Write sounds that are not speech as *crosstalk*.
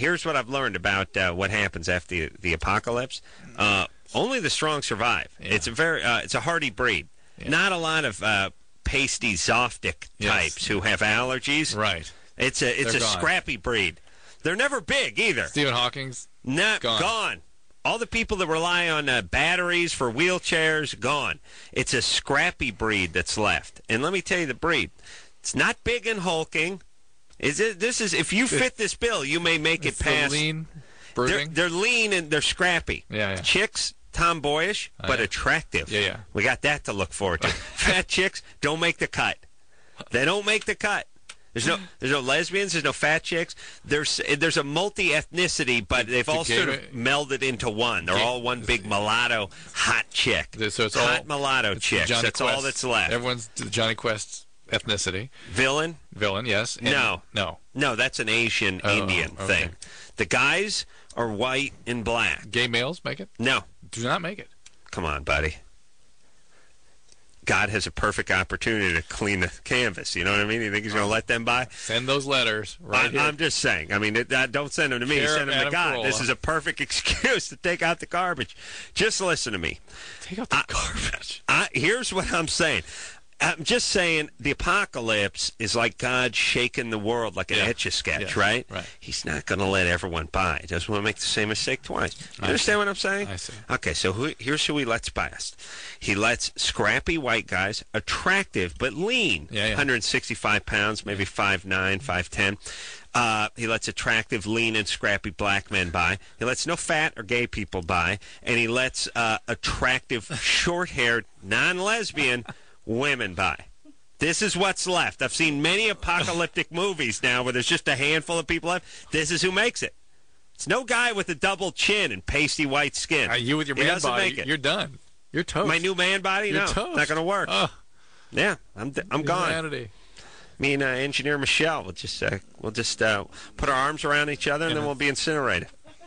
here's what I've learned about uh, what happens after the, the apocalypse. Uh, only the strong survive. Yeah. It's a very uh, it's a hardy breed. Not a lot of uh, pasty zoftic Yes. types who have allergies. Right. It's a it's They're a gone. scrappy breed. They're never big either. Stephen Hawking's Not Gone. gone. All the people that rely on uh, batteries for wheelchairs gone. It's a scrappy breed that's left. And let me tell you the breed. It's not big and hulking. Is it? This is if you fit this bill, you may make it's it the lean, they're, they're lean and they're scrappy. Yeah, yeah. Chicks, tomboyish, Oh, but yeah. attractive. Yeah, yeah. We got that to look forward to. *laughs* Fat chicks don't make the cut. They don't make the cut. There's no there's no lesbians. There's no fat chicks. There's there's a multi ethnicity, but they've all sort of melded into one. They're all one big mulatto hot chick. So it's hot all- mulatto the chicks. Jonny That's all that's left. Everyone's Jonny Quest ethnicity. Villain? Villain, yes. And- No. No. No, that's an Asian Oh, Indian okay. thing. The guys are white and black. Gay males make it? No, Do not make it. come on, buddy. God has a perfect opportunity to clean the canvas. You know what I mean? You think he's going to let them by? Send those letters right I, here. I'm just saying. I mean, it, uh, don't send them to me. Sheriff send them to God. Carolla. This is a perfect *laughs* excuse to take out the garbage. Just listen to me. Take out the garbage. I, here's what I'm saying. I'm just saying the apocalypse is like God shaking the world like an Yeah. etch a sketch, Yes, right? right. He's not going to let everyone buy. He doesn't want to make the same mistake twice. You I understand see. what I'm saying? I see. Okay, so who, here's who he lets past. He lets scrappy white guys, attractive but lean, Yeah, yeah. 165 pounds, maybe 5'9", 5'10". Uh, he lets attractive, lean, and scrappy black men buy. He lets no fat or gay people buy, and he lets uh, attractive, *laughs* short-haired, non-lesbian women buy. This is what's left. I've seen many apocalyptic *laughs* movies now where there's just a handful of people left. This is who makes it. It's no guy with a double chin and pasty white skin. Uh, you with your He man doesn't body, make it. you're done. You're toast. My new man body? You're no, toast. not going to work. Oh, yeah, I'm I'm gone. humanity. Me and uh, engineer Michelle will just uh, we'll just uh, put our arms around each other and then we'll be incinerated.